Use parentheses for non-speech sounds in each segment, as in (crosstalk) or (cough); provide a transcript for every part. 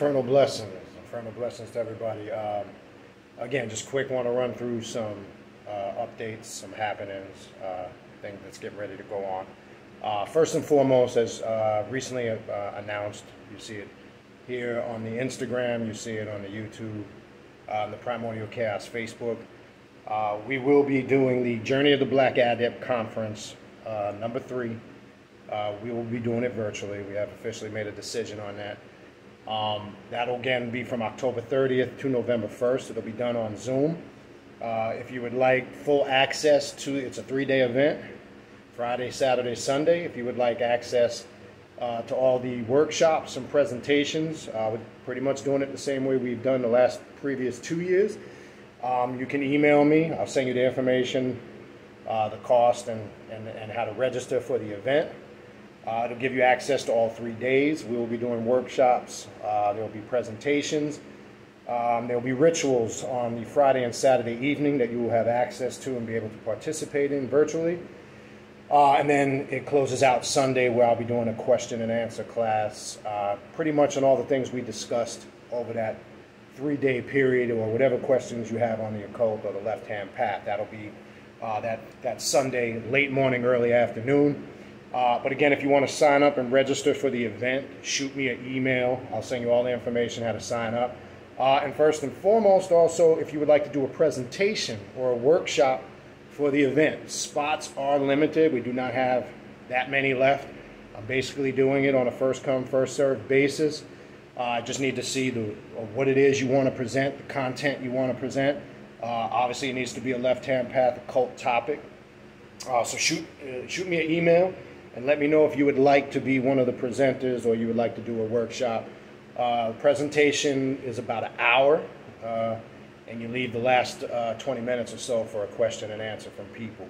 Infernal blessings. Infernal blessings to everybody. Um, again, just quick want to run through some uh, updates, some happenings, uh, things that's getting ready to go on. Uh, first and foremost, as uh, recently uh, announced, you see it here on the Instagram, you see it on the YouTube, on the Primordial Chaos Facebook. Uh, we will be doing the Journey of the Black Adept Conference, number three. we will be doing it virtually. We have officially made a decision on that. Um, that'll again be from October 30th to November 1st. It'll be done on Zoom. Uh, if you would like full access to, it's a three-day event, Friday, Saturday, Sunday. If you would like access uh, to all the workshops and presentations, uh, we're pretty much doing it the same way we've done the last previous two years. Um, you can email me. I'll send you the information, uh, the cost, and, and, and how to register for the event. Uh, it'll give you access to all three days. We will be doing workshops. Uh, there will be presentations. Um, there will be rituals on the Friday and Saturday evening that you will have access to and be able to participate in virtually. Uh, and then it closes out Sunday where I'll be doing a question and answer class, uh, pretty much on all the things we discussed over that three day period or whatever questions you have on the occult or the left hand path. That'll be uh, that, that Sunday, late morning, early afternoon. Uh, but again, if you want to sign up and register for the event, shoot me an email. I'll send you all the information how to sign up. Uh, and first and foremost, also, if you would like to do a presentation or a workshop for the event, spots are limited. We do not have that many left. I'm basically doing it on a first come, first served basis. Uh, I just need to see the, what it is you want to present, the content you want to present. Uh, obviously, it needs to be a left hand path occult topic. Uh, so shoot, uh, shoot me an email and let me know if you would like to be one of the presenters or you would like to do a workshop. Uh, presentation is about an hour, uh, and you leave the last uh, 20 minutes or so for a question and answer from people.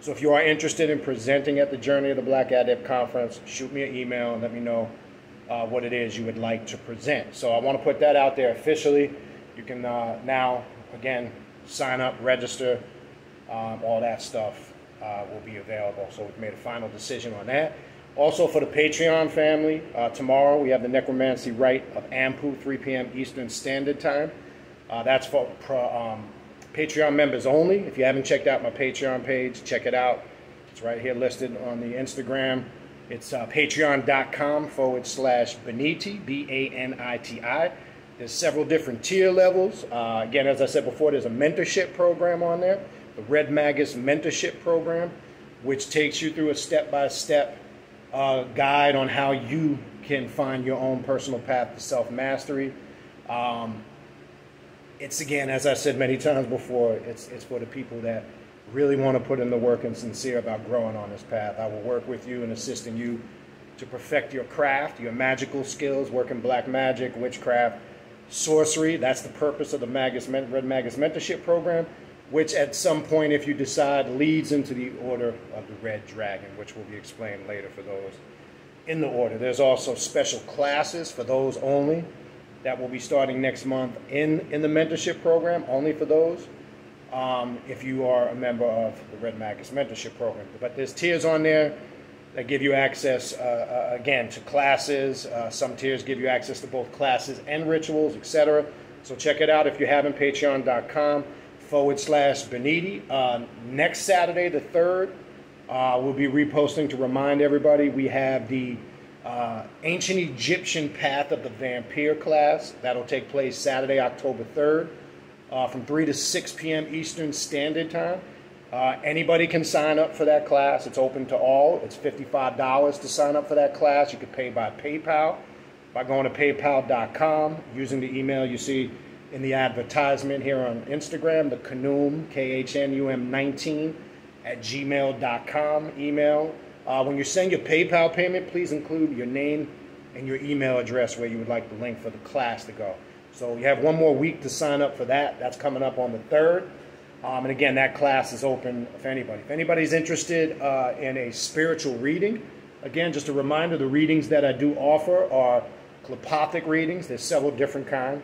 so if you are interested in presenting at the Journey of the Black Adept Conference, shoot me an email and let me know uh, what it is you would like to present. So I want to put that out there officially. You can uh, now, again, sign up, register, um, all that stuff uh, will be available. So we've made a final decision on that. Also for the Patreon family, uh, tomorrow we have the Necromancy Rite of Ampu, 3 p.m. Eastern Standard Time. Uh, that's for um, Patreon members only. If you haven't checked out my Patreon page, check it out. It's right here listed on the Instagram. It's uh, patreon.com forward slash Baniti, B-A-N-I-T-I. There's several different tier levels. Uh, again, as I said before, there's a mentorship program on there the Red Magus Mentorship Program, which takes you through a step by step guide on how you can find your own personal path to self mastery. Um, it's again, as I said many times before, it's, it's for the people that really want to put in the work and sincere about growing on this path. I will work with you and assisting you to perfect your craft, your magical skills, working black magic, witchcraft, sorcery. That's the purpose of the Magus, Red Magus Mentorship Program which at some point, if you decide, leads into the Order of the Red Dragon, which will be explained later for those in the order. There's also special classes for those only that will be starting next month in, in the mentorship program, only for those. Um, if you are a member of the Red Magus mentorship program. But there's tiers on there that give you access, uh, uh, again, to classes. Uh, some tiers give you access to both classes and rituals, etc. So check it out if you haven't, patreon.com forward slash Baniti. Uh, next Saturday, the 3rd, uh, we'll be reposting to remind everybody we have the uh, Ancient Egyptian Path of the Vampire class. That'll take place Saturday, October 3rd uh, from 3 to 6 p.m. Eastern Standard Time. Uh, anybody can sign up for that class. It's open to all. It's $55 to sign up for that class. You can pay by PayPal by going to paypal.com using the email you see in the advertisement here on Instagram, the Khnum, K-H-N-U-M 19 at gmail.com email. Uh, when you send your PayPal payment, please include your name and your email address where you would like the link for the class to go. So you have one more week to sign up for that. That's coming up on the 3rd. Um, and again, that class is open for anybody. If anybody's interested uh, in a spiritual reading, again, just a reminder, the readings that I do offer are telepathic readings. There's several different kinds.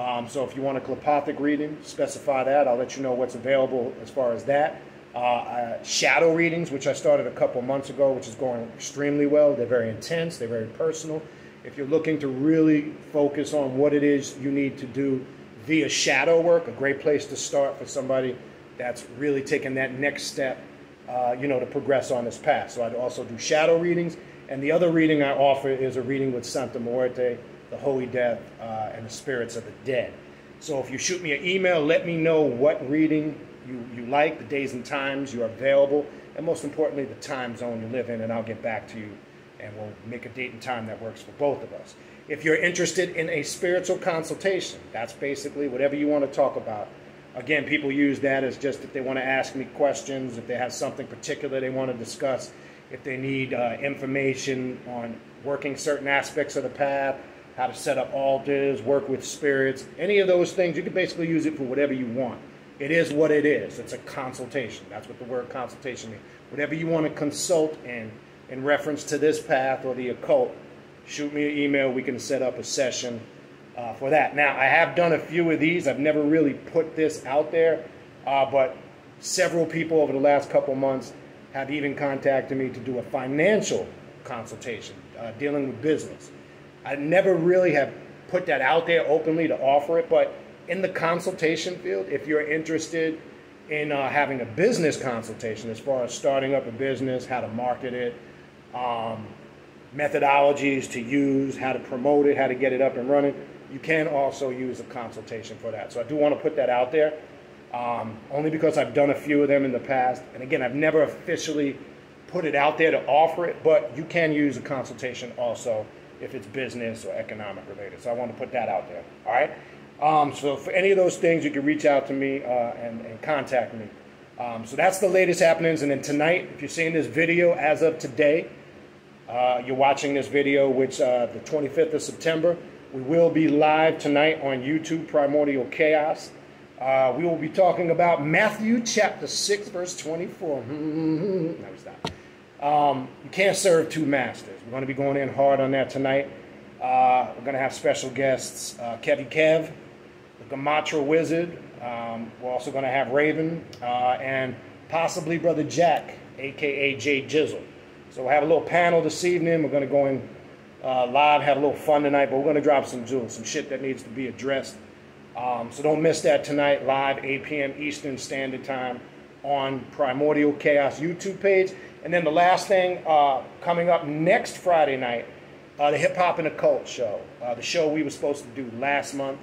Um, so if you want a telepathic reading, specify that. I'll let you know what's available as far as that. Uh, uh, shadow readings, which I started a couple months ago, which is going extremely well. They're very intense. They're very personal. If you're looking to really focus on what it is you need to do via shadow work, a great place to start for somebody that's really taking that next step, uh, you know, to progress on this path. So I'd also do shadow readings. And the other reading I offer is a reading with Santa Muerte, the Holy Death, uh, and the Spirits of the Dead. So if you shoot me an email, let me know what reading you, you like, the days and times you're available, and most importantly, the time zone you live in, and I'll get back to you and we'll make a date and time that works for both of us. If you're interested in a spiritual consultation, that's basically whatever you want to talk about. Again, people use that as just if they want to ask me questions, if they have something particular they want to discuss, if they need uh, information on working certain aspects of the path, how to set up altars, work with spirits, any of those things, you can basically use it for whatever you want. It is what it is. It's a consultation. That's what the word consultation means. Whatever you want to consult in, in reference to this path or the occult, shoot me an email. We can set up a session uh, for that. Now, I have done a few of these. I've never really put this out there, uh, but several people over the last couple months have even contacted me to do a financial consultation uh, dealing with business. I never really have put that out there openly to offer it, but in the consultation field, if you're interested in uh, having a business consultation as far as starting up a business, how to market it, um, methodologies to use, how to promote it, how to get it up and running, you can also use a consultation for that. So I do want to put that out there, um, only because I've done a few of them in the past. And again, I've never officially put it out there to offer it, but you can use a consultation also if it's business or economic related. So I want to put that out there. All right. Um, so for any of those things, you can reach out to me uh, and, and, contact me. Um, so that's the latest happenings. And then tonight, if you're seeing this video as of today, uh, you're watching this video, which uh, the 25th of September, we will be live tonight on YouTube, Primordial Chaos. Uh, we will be talking about Matthew chapter 6, verse 24. (laughs) no, stop. Um, you can't serve two masters. We're going to be going in hard on that tonight. Uh, we're going to have special guests, uh, Kevy Kev, the Gematria Wizard. Um, we're also going to have Raven uh, and possibly Brother Jack, aka Jay Jizzle. So we'll have a little panel this evening. We're going to go in uh, live, have a little fun tonight, but we're going to drop some jewels, some shit that needs to be addressed. Um, so don't miss that tonight, live 8 p.m. Eastern Standard Time on Primordial Chaos YouTube page. And then the last thing uh, coming up next Friday night, uh, the Hip Hop and Occult Show, uh, the show we were supposed to do last month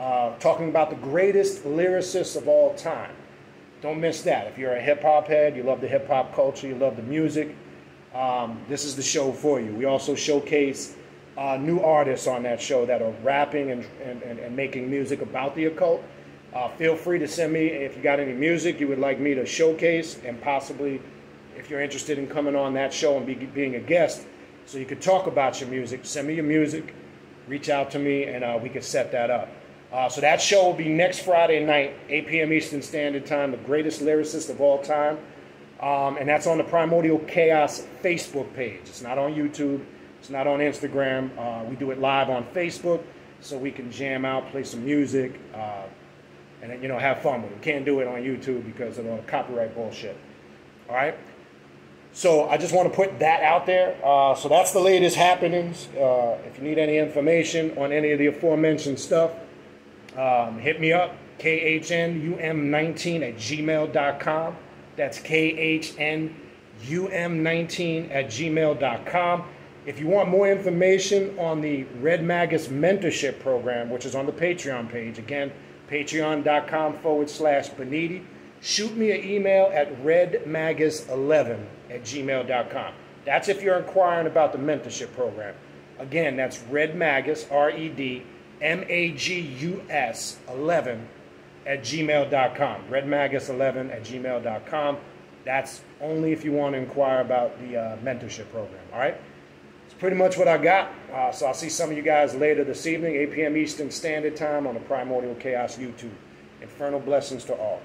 uh, talking about the greatest lyricists of all time. Don't miss that. If you're a hip hop head, you love the hip hop culture, you love the music, um, this is the show for you. We also showcase uh, new artists on that show that are rapping and, and, and, making music about the occult. Uh, feel free to send me if you got any music you would like me to showcase, and possibly if you're interested in coming on that show and be, being a guest, so you could talk about your music. Send me your music, reach out to me, and uh, we could set that up. Uh, so that show will be next Friday night, 8 p.m. Eastern Standard Time, the greatest lyricist of all time. Um, and that's on the Primordial Chaos Facebook page. It's not on YouTube. It's not on Instagram. Uh, we do it live on Facebook so we can jam out, play some music, uh, and you know have fun with it. We can't do it on YouTube because of the copyright bullshit. All right. So I just want to put that out there. Uh, so that's the latest happenings. Uh, if you need any information on any of the aforementioned stuff, um, hit me up, khnum19 at gmail.com. That's khnum19 at gmail.com. If you want more information on the Red Magus Mentorship Program, which is on the Patreon page, again, patreon.com forward slash Baniti, shoot me an email at redmagus11 at gmail.com. That's if you're inquiring about the mentorship program. Again, that's Red Magus, R E D M A G U S 11 at gmail.com. Redmagus11 at gmail.com. That's only if you want to inquire about the uh, mentorship program. All right? It's pretty much what I got. Uh, so I'll see some of you guys later this evening, 8 p.m. Eastern Standard Time on the Primordial Chaos YouTube. Infernal blessings to all.